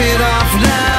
it off now.